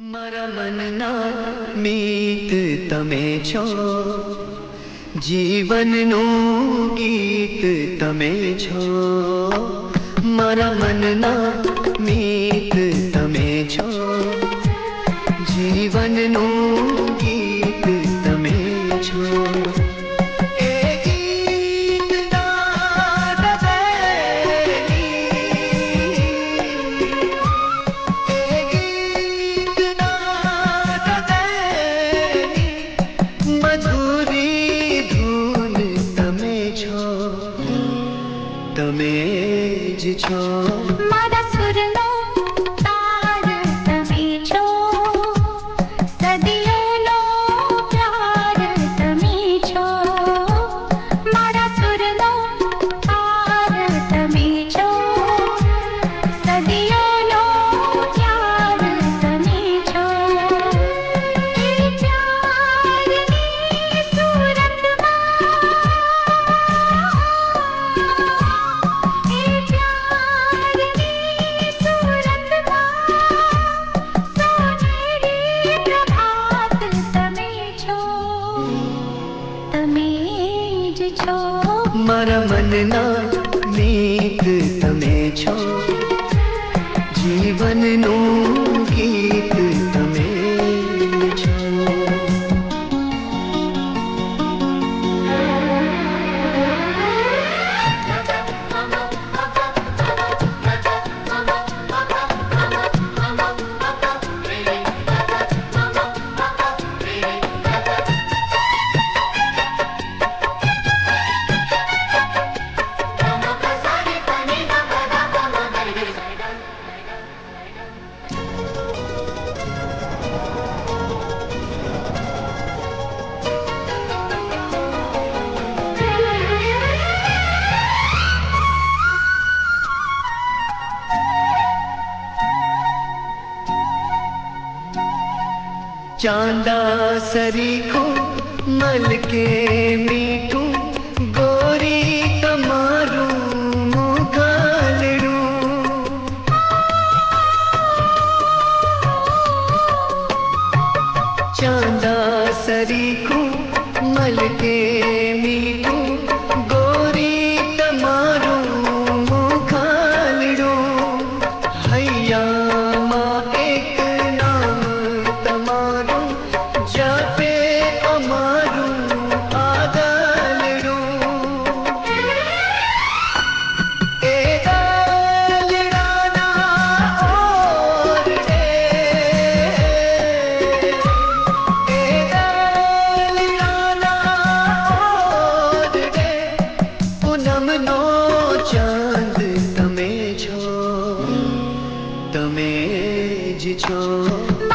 मरमना मीत तमे छो। जीवन नो गीत तमे छो। मरमना मीत तमे छो। जीवन नो गीत तमे તમે જ છો મારા મારા મનના મીત તમે છો જીવનનું चांदा सरी को मल के मीटू गोरी कमारू मुखालड़ू चांदा सरी को तमें जी छो।